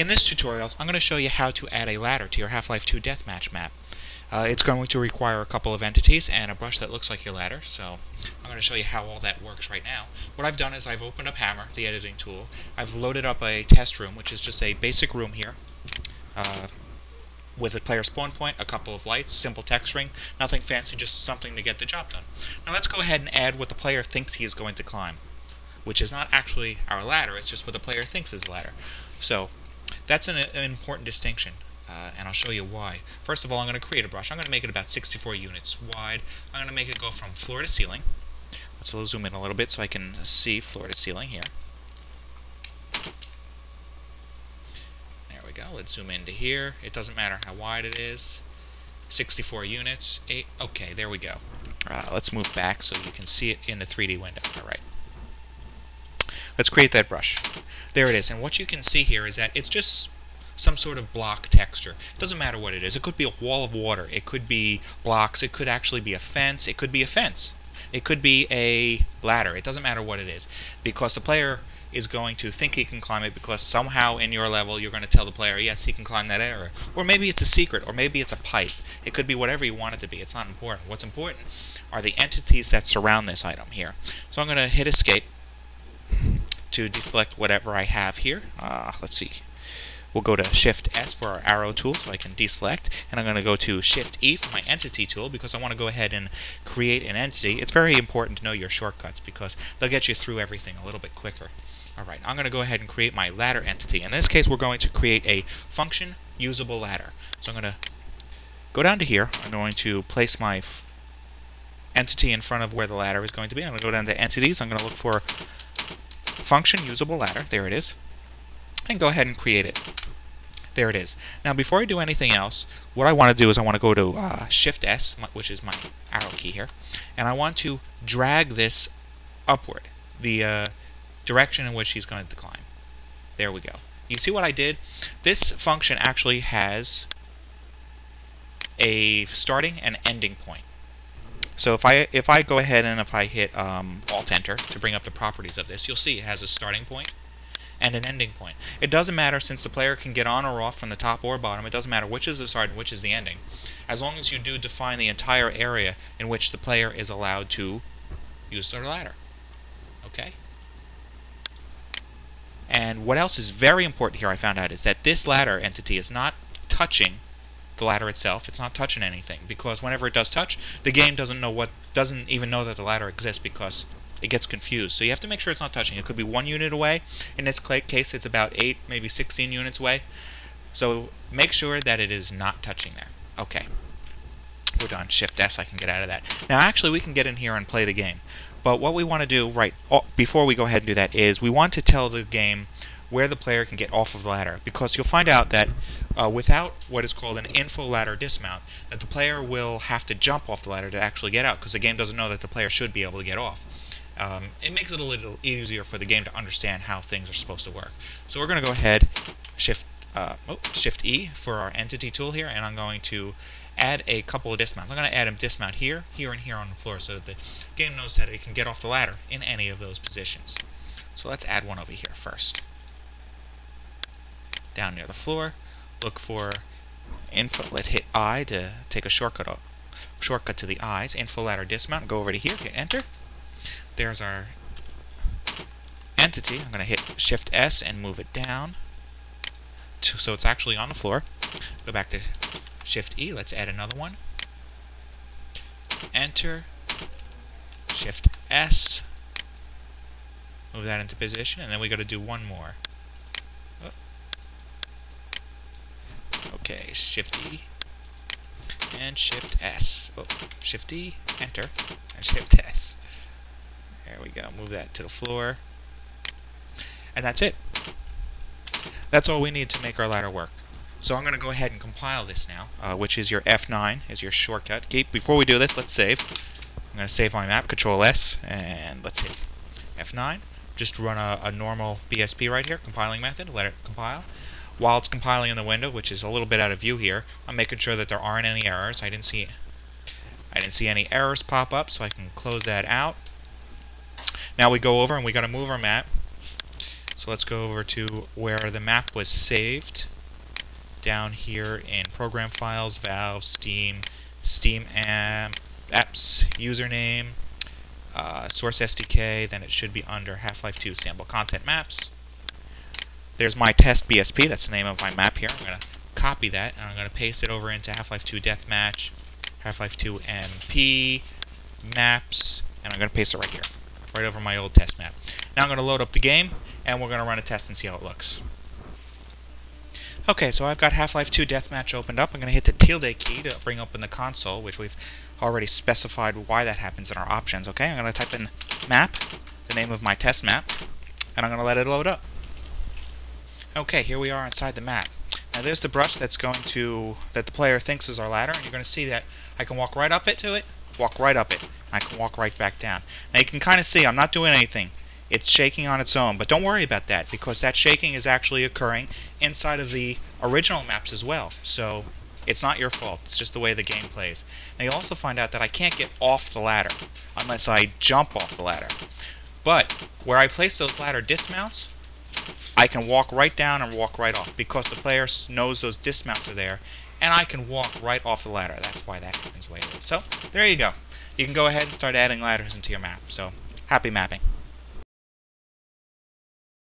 In this tutorial, I'm going to show you how to add a ladder to your Half-Life 2 Deathmatch map. Uh, it's going to require a couple of entities and a brush that looks like your ladder, so I'm going to show you how all that works right now. What I've done is I've opened up Hammer, the editing tool. I've loaded up a test room, which is just a basic room here, uh, with a player spawn point, a couple of lights, simple texturing, nothing fancy, just something to get the job done. Now let's go ahead and add what the player thinks he is going to climb, which is not actually our ladder, it's just what the player thinks is the ladder. So that's an, an important distinction. Uh, and I'll show you why. First of all, I'm going to create a brush. I'm going to make it about 64 units wide. I'm going to make it go from floor to ceiling. Let's zoom in a little bit so I can see floor to ceiling here. There we go. Let's zoom into here. It doesn't matter how wide it is. 64 units. Eight. Okay, there we go. Uh, let's move back so you can see it in the 3D window. All right. Let's create that brush. There it is. And what you can see here is that it's just some sort of block texture. It doesn't matter what it is. It could be a wall of water. It could be blocks. It could actually be a fence. It could be a fence. It could be a ladder. It doesn't matter what it is. Because the player is going to think he can climb it because somehow in your level you're going to tell the player, yes, he can climb that area. Or maybe it's a secret, or maybe it's a pipe. It could be whatever you want it to be. It's not important. What's important are the entities that surround this item here. So I'm going to hit escape to deselect whatever I have here. Uh, let's see. We'll go to Shift S for our arrow tool so I can deselect. And I'm going to go to Shift E for my entity tool because I want to go ahead and create an entity. It's very important to know your shortcuts because they'll get you through everything a little bit quicker. Alright, I'm going to go ahead and create my ladder entity. In this case, we're going to create a function usable ladder. So I'm going to go down to here. I'm going to place my entity in front of where the ladder is going to be. I'm going to go down to entities. I'm going to look for function usable ladder, there it is, and go ahead and create it. There it is. Now before I do anything else, what I want to do is I want to go to uh, Shift S, which is my arrow key here, and I want to drag this upward, the uh, direction in which he's going to climb. There we go. You see what I did? This function actually has a starting and ending point. So if I if I go ahead and if I hit um, Alt Enter to bring up the properties of this, you'll see it has a starting point and an ending point. It doesn't matter since the player can get on or off from the top or bottom. It doesn't matter which is the start and which is the ending, as long as you do define the entire area in which the player is allowed to use their ladder. Okay. And what else is very important here I found out is that this ladder entity is not touching the ladder itself. It's not touching anything because whenever it does touch, the game doesn't know what doesn't even know that the ladder exists because it gets confused. So you have to make sure it's not touching. It could be one unit away. In this case, it's about eight, maybe 16 units away. So make sure that it is not touching there. Okay. We're done. Shift S, I can get out of that. Now, actually, we can get in here and play the game. But what we want to do, right, oh, before we go ahead and do that, is we want to tell the game where the player can get off of the ladder. Because you'll find out that uh, without what is called an info ladder dismount, that the player will have to jump off the ladder to actually get out, because the game doesn't know that the player should be able to get off. Um, it makes it a little easier for the game to understand how things are supposed to work. So we're going to go ahead, shift, uh, oh, shift E for our entity tool here, and I'm going to add a couple of dismounts. I'm going to add a dismount here, here, and here on the floor so that the game knows that it can get off the ladder in any of those positions. So let's add one over here first down near the floor. Look for info. Let's hit I to take a shortcut shortcut to the eyes. Info ladder dismount. Go over to here. Hit enter. There's our entity. I'm going to hit Shift S and move it down to, so it's actually on the floor. Go back to Shift E. Let's add another one. Enter. Shift S. Move that into position, and then we got to do one more. Okay, Shift E and Shift S. Oh, Shift E, Enter, and Shift S. There we go. Move that to the floor. And that's it. That's all we need to make our ladder work. So I'm going to go ahead and compile this now, uh, which is your F9, is your shortcut. Before we do this, let's save. I'm going to save my map, Control S, and let's hit F9. Just run a, a normal BSP right here, compiling method, let it compile while it's compiling in the window, which is a little bit out of view here, I'm making sure that there aren't any errors. I didn't see I didn't see any errors pop up, so I can close that out. Now we go over and we got to move our map So let's go over to where the map was saved. Down here in Program Files, Valve, Steam, Steam app, Apps, Username, uh, Source SDK, then it should be under Half-Life 2 Sample Content Maps. There's my test BSP, that's the name of my map here. I'm going to copy that and I'm going to paste it over into Half-Life 2 Deathmatch, Half-Life 2 MP, Maps, and I'm going to paste it right here, right over my old test map. Now I'm going to load up the game and we're going to run a test and see how it looks. Okay, so I've got Half-Life 2 Deathmatch opened up. I'm going to hit the tilde key to bring open the console, which we've already specified why that happens in our options. Okay, I'm going to type in map, the name of my test map, and I'm going to let it load up. Okay, here we are inside the map. Now there's the brush that's going to, that the player thinks is our ladder, and you're going to see that I can walk right up it to it, walk right up it. I can walk right back down. Now you can kind of see I'm not doing anything. It's shaking on its own, but don't worry about that because that shaking is actually occurring inside of the original maps as well. So it's not your fault. It's just the way the game plays. Now you'll also find out that I can't get off the ladder unless I jump off the ladder. But where I place those ladder dismounts, I can walk right down and walk right off because the player knows those dismounts are there and I can walk right off the ladder. That's why that happens the way it is. So there you go. You can go ahead and start adding ladders into your map. So happy mapping.